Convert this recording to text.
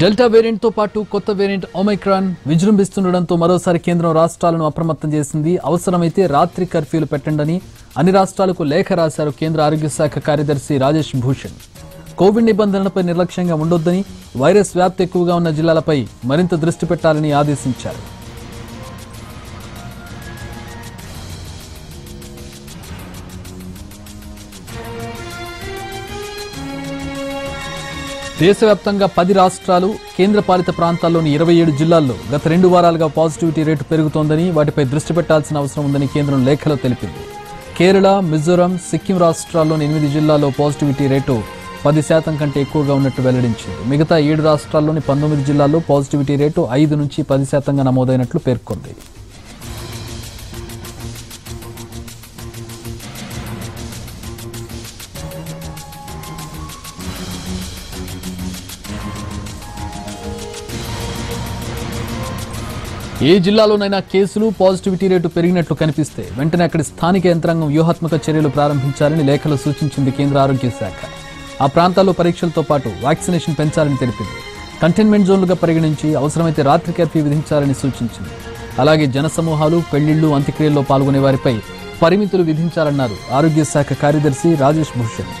Delta వేరియంట్తో పాటు కొత్త variant Omicron విజృంభిస్తుండటంతో మరోసారి కేంద్రం రాష్ట్రాలను అప్రమత్తం చేసింది. అవసరమైతే రాత్రి కర్ఫ్యూలు పెట్టండని అన్ని రాష్ట్రాలకు లేఖ రాశారు కేంద్ర ఆరోగ్య శాఖ కార్యదర్శి రాజేష్ భూషణ్. కోవిడ్ నిబంధనలపై నిర్లక్ష్యంగా ఉండొద్దని వైరస్ వ్యాప్తి ఎక్కువగా ఉన్న జిల్లాలపై మరింత దృష్టి పెట్టాలని ఆదేశించారు. దేశవ్యాప్తంగా పది రాష్ట్రాలు కేంద్రపాలిత ప్రాంతాల్లోని ఇరవై ఏడు జిల్లాల్లో గత రెండు వారాలుగా పాజిటివిటీ రేటు పెరుగుతోందని వాటిపై దృష్టి పెట్టాల్సిన అవసరం ఉందని కేంద్రం లేఖలో తెలిపింది. కేరళ మిజోరాం సిక్కిం రాష్ట్రాల్లోని ఎనిమిది జిల్లాల్లో పాజిటివిటీ రేటు పది శాతం కంటే ఎక్కువగా ఉన్నట్టు వెల్లడించింది. మిగతా ఏడు రాష్ట్రాల్లోని పంతొమ్మిది జిల్లాల్లో పాజిటివిటీ రేటు ఐదు నుంచి పది శాతంగా నమోదైనట్లు పేర్కొంది. ఏ జిల్లాలోనైనా కేసులు పాజిటివిటీ రేటు పెరిగినట్లు కనిపిస్తే వెంటనే అక్కడి స్థానిక యంత్రాంగం వ్యూహాత్మక చర్యలు ప్రారంభించాలని లేఖలో సూచించింది కేంద్ర ఆరోగ్య శాఖ. ఆ ప్రాంతాల్లో పరీక్షలతో పాటు వ్యాక్సినేషన్ పెంచాలని తెలిపింది. కంటైన్మెంట్ జోన్లుగా పరిగణించి అవసరమైతే రాత్రి కర్ఫ్యూ విధించాలని సూచించింది. అలాగే జనసమూహాలు పెళ్ళిళ్ళు అంత్యక్రియల్లో పాల్గొనే వారిపై పరిమితులు విధించాలన్నారు ఆరోగ్య శాఖ కార్యదర్శి రాజేష్ భూషణ్.